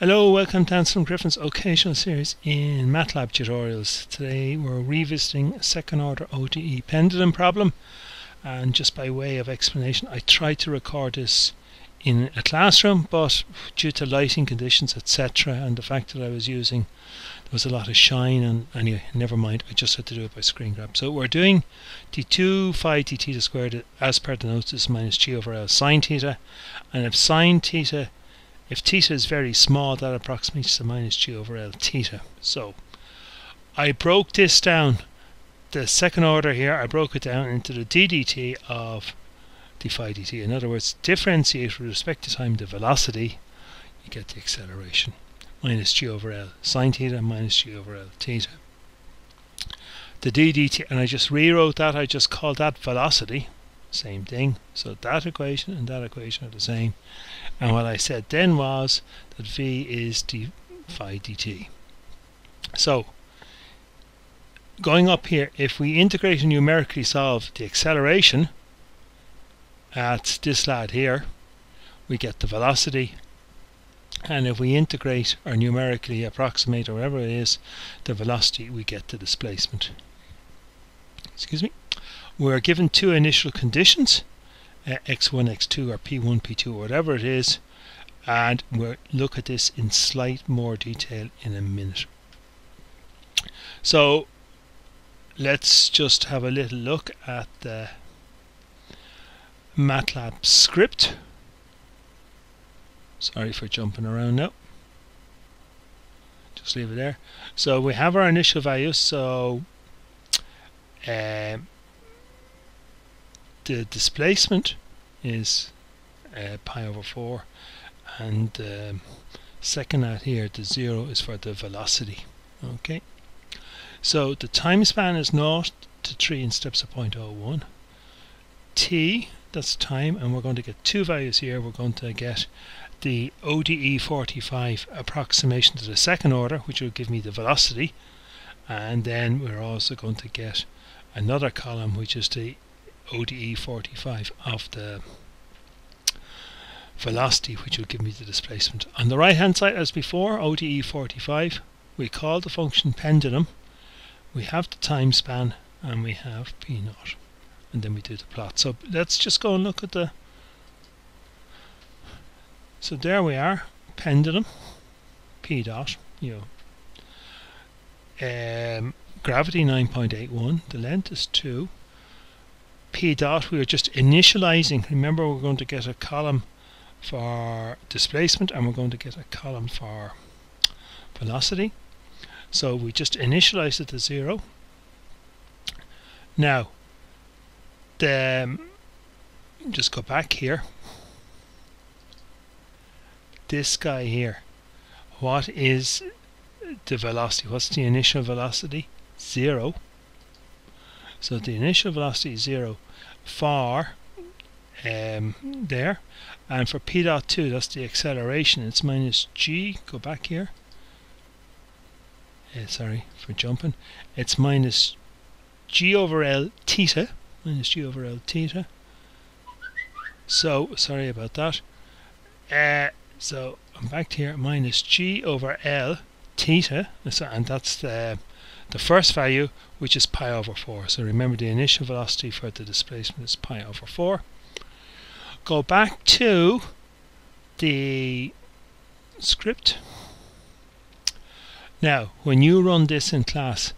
Hello, welcome to Anselm Griffin's occasional series in MATLAB tutorials. Today we're revisiting a second order ODE pendulum problem and just by way of explanation I tried to record this in a classroom but due to lighting conditions etc and the fact that I was using there was a lot of shine and anyway never mind I just had to do it by screen grab. So we're doing d2 phi d theta squared as per the notes is minus g over l sine theta and if sine theta if theta is very small, that approximates to minus g over L theta. So I broke this down, the second order here, I broke it down into the ddt of d phi dt. In other words, differentiate with respect to time the velocity, you get the acceleration. Minus g over L sine theta minus g over L theta. The ddt, and I just rewrote that, I just called that velocity, same thing. So that equation and that equation are the same. And what I said then was that v is d phi dt. So going up here, if we integrate and numerically solve the acceleration at this lad here, we get the velocity. And if we integrate or numerically approximate or whatever it is, the velocity, we get the displacement. Excuse me we're given two initial conditions uh, x1 x2 or p1 p2 or whatever it is and we'll look at this in slight more detail in a minute. So let's just have a little look at the MATLAB script. Sorry for jumping around now. Just leave it there. So we have our initial values so um, the displacement is uh, pi over 4 and um, second out here the 0 is for the velocity okay? So the time span is 0 to 3 in steps of 0.01 t that's time and we're going to get two values here. We're going to get the ODE 45 approximation to the second order which will give me the velocity and then we're also going to get another column which is the ODE 45 of the velocity which will give me the displacement. On the right hand side as before ODE 45 we call the function pendulum we have the time span and we have P naught and then we do the plot. So let's just go and look at the so there we are pendulum P dot you know um, gravity 9.81 the length is 2 p dot we are just initializing. Remember we're going to get a column for displacement and we're going to get a column for velocity. So we just initialize it to zero. Now the just go back here. This guy here what is the velocity? What's the initial velocity? Zero so the initial velocity is zero for um, there. And for p dot 2 that's the acceleration. It's minus g go back here. Uh, sorry for jumping. It's minus g over l theta minus g over l theta. So sorry about that. Uh, so I'm back here minus g over l theta and that's the the first value which is pi over 4 so remember the initial velocity for the displacement is pi over 4 go back to the script. Now when you run this in class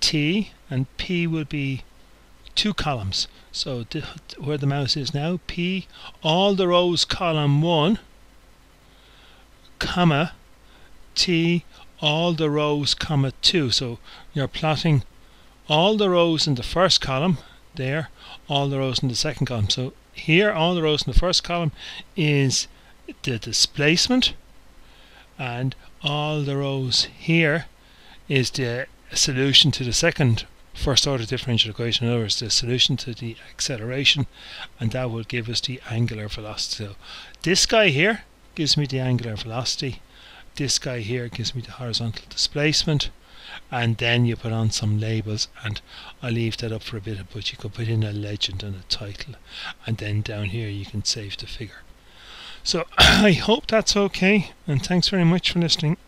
T and P will be two columns. So where the mouse is now P all the rows column 1 comma T all the rows comma 2 so you're plotting all the rows in the first column there all the rows in the second column. So here all the rows in the first column is the displacement and all the rows here is the solution to the second first order differential equation. In other words the solution to the acceleration and that will give us the angular velocity. So this guy here gives me the angular velocity this guy here gives me the horizontal displacement and then you put on some labels and I leave that up for a bit but you could put in a legend and a title and then down here you can save the figure So I hope that's okay, and thanks very much for listening.